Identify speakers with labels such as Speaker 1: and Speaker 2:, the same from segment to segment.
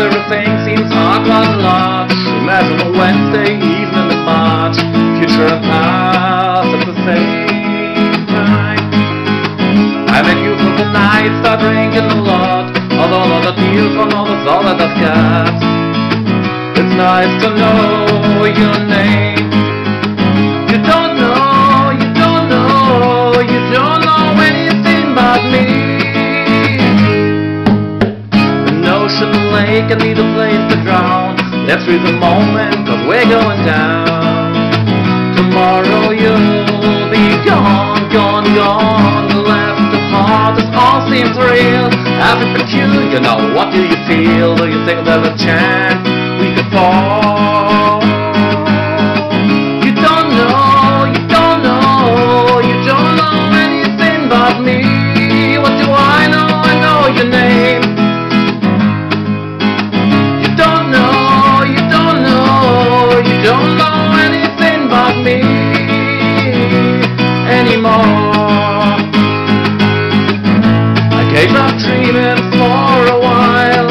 Speaker 1: everything seems awkward lot. Imagine a Wednesday evening in March, future and past at the same time. I met you for the night, start drinking a lot. Although all the deals for all that's all that I've got. It's nice to know your name. Let's read the moment, cause we're going down. Tomorrow you'll be gone, gone, gone. Left apart, this all seems real. I've been peculiar, now what do you feel? Do you think there's a chance we could fall? anymore. I gave up dreaming for a while.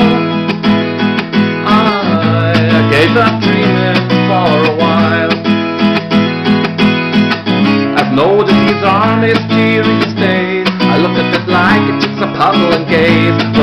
Speaker 1: I, gave up dreaming for a while. I've no these are mysterious days. I look at it like it's just a puzzle and gaze.